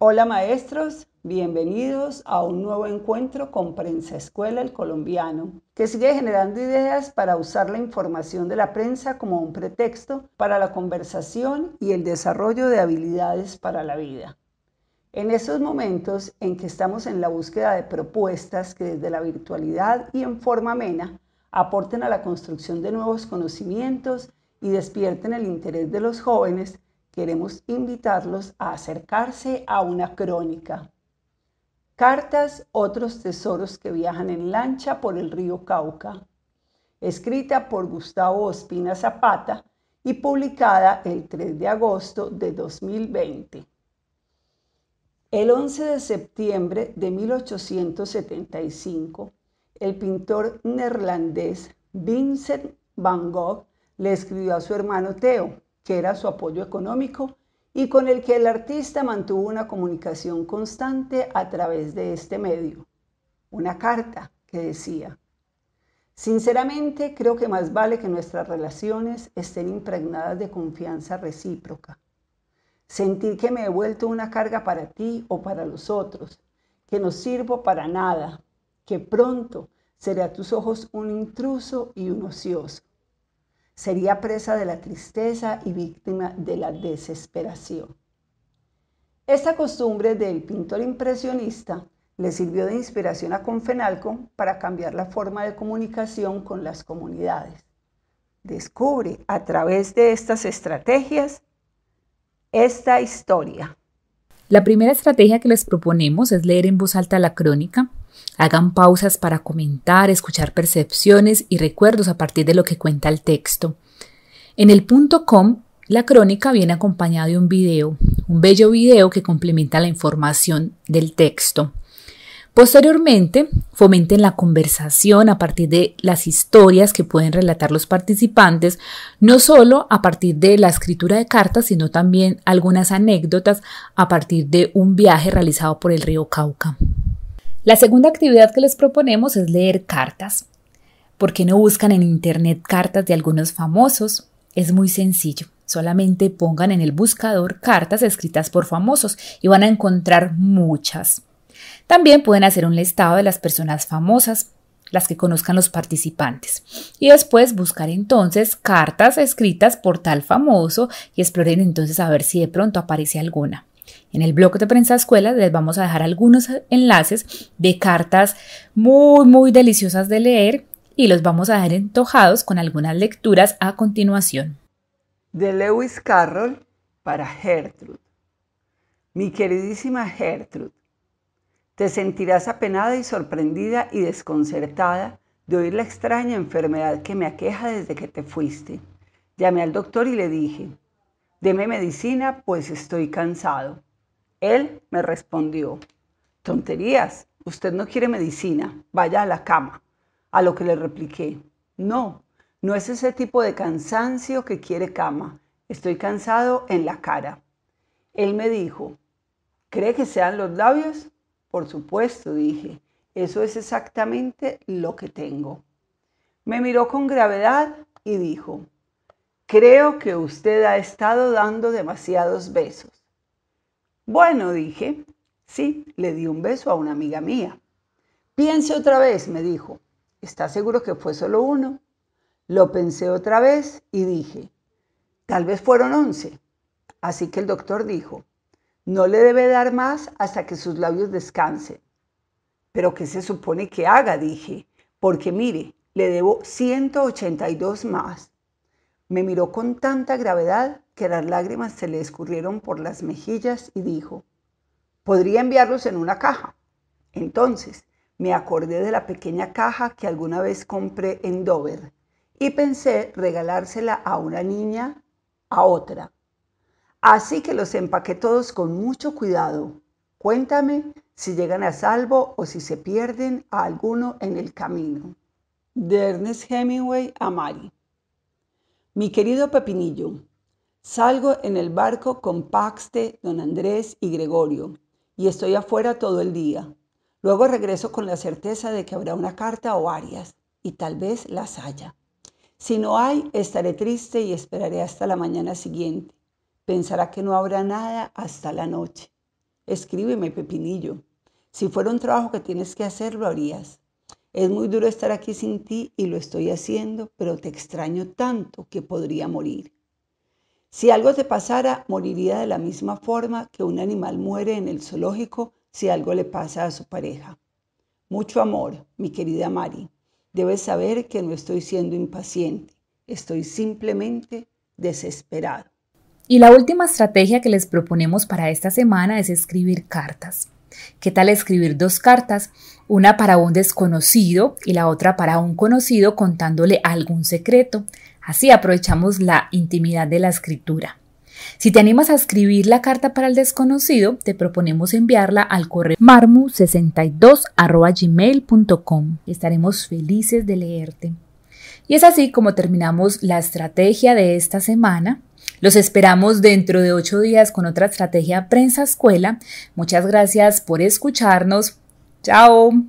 Hola maestros, bienvenidos a un nuevo encuentro con Prensa Escuela El Colombiano, que sigue generando ideas para usar la información de la prensa como un pretexto para la conversación y el desarrollo de habilidades para la vida. En esos momentos en que estamos en la búsqueda de propuestas que desde la virtualidad y en forma amena aporten a la construcción de nuevos conocimientos y despierten el interés de los jóvenes, queremos invitarlos a acercarse a una crónica. Cartas, otros tesoros que viajan en lancha por el río Cauca, escrita por Gustavo Ospina Zapata y publicada el 3 de agosto de 2020. El 11 de septiembre de 1875, el pintor neerlandés Vincent van Gogh le escribió a su hermano Theo, que era su apoyo económico y con el que el artista mantuvo una comunicación constante a través de este medio. Una carta que decía, Sinceramente creo que más vale que nuestras relaciones estén impregnadas de confianza recíproca. Sentir que me he vuelto una carga para ti o para los otros, que no sirvo para nada, que pronto seré a tus ojos un intruso y un ocioso sería presa de la tristeza y víctima de la desesperación. Esta costumbre del pintor impresionista le sirvió de inspiración a Confenalco para cambiar la forma de comunicación con las comunidades. Descubre a través de estas estrategias esta historia. La primera estrategia que les proponemos es leer en voz alta la crónica. Hagan pausas para comentar, escuchar percepciones y recuerdos a partir de lo que cuenta el texto. En el punto com, la crónica viene acompañada de un video, un bello video que complementa la información del texto. Posteriormente, fomenten la conversación a partir de las historias que pueden relatar los participantes, no solo a partir de la escritura de cartas, sino también algunas anécdotas a partir de un viaje realizado por el río Cauca. La segunda actividad que les proponemos es leer cartas. ¿Por qué no buscan en Internet cartas de algunos famosos? Es muy sencillo. Solamente pongan en el buscador cartas escritas por famosos y van a encontrar muchas. También pueden hacer un listado de las personas famosas, las que conozcan los participantes, y después buscar entonces cartas escritas por tal famoso y exploren entonces a ver si de pronto aparece alguna. En el blog de Prensa Escuela les vamos a dejar algunos enlaces de cartas muy, muy deliciosas de leer y los vamos a dejar entojados con algunas lecturas a continuación. De Lewis Carroll para Gertrude. Mi queridísima Gertrude, te sentirás apenada y sorprendida y desconcertada de oír la extraña enfermedad que me aqueja desde que te fuiste. Llamé al doctor y le dije, deme medicina, pues estoy cansado. Él me respondió, tonterías, usted no quiere medicina, vaya a la cama. A lo que le repliqué, no, no es ese tipo de cansancio que quiere cama, estoy cansado en la cara. Él me dijo, ¿cree que sean los labios? Por supuesto, dije, eso es exactamente lo que tengo. Me miró con gravedad y dijo, creo que usted ha estado dando demasiados besos. Bueno, dije, sí, le di un beso a una amiga mía. Piense otra vez, me dijo, ¿está seguro que fue solo uno? Lo pensé otra vez y dije, tal vez fueron once. Así que el doctor dijo, no le debe dar más hasta que sus labios descansen. Pero ¿qué se supone que haga? Dije, porque mire, le debo 182 más. Me miró con tanta gravedad que las lágrimas se le escurrieron por las mejillas y dijo, podría enviarlos en una caja. Entonces me acordé de la pequeña caja que alguna vez compré en Dover y pensé regalársela a una niña, a otra, Así que los empaqué todos con mucho cuidado. Cuéntame si llegan a salvo o si se pierden a alguno en el camino. De Ernest Hemingway a Mari. Mi querido Pepinillo, salgo en el barco con Paxte, don Andrés y Gregorio y estoy afuera todo el día. Luego regreso con la certeza de que habrá una carta o varias y tal vez las haya. Si no hay, estaré triste y esperaré hasta la mañana siguiente pensará que no habrá nada hasta la noche. Escríbeme, Pepinillo. Si fuera un trabajo que tienes que hacer, lo harías. Es muy duro estar aquí sin ti y lo estoy haciendo, pero te extraño tanto que podría morir. Si algo te pasara, moriría de la misma forma que un animal muere en el zoológico si algo le pasa a su pareja. Mucho amor, mi querida Mari. Debes saber que no estoy siendo impaciente, estoy simplemente desesperado. Y la última estrategia que les proponemos para esta semana es escribir cartas. ¿Qué tal escribir dos cartas? Una para un desconocido y la otra para un conocido contándole algún secreto. Así aprovechamos la intimidad de la escritura. Si te animas a escribir la carta para el desconocido, te proponemos enviarla al correo marmu62.gmail.com. Estaremos felices de leerte. Y es así como terminamos la estrategia de esta semana. Los esperamos dentro de ocho días con otra estrategia Prensa Escuela. Muchas gracias por escucharnos. Chao.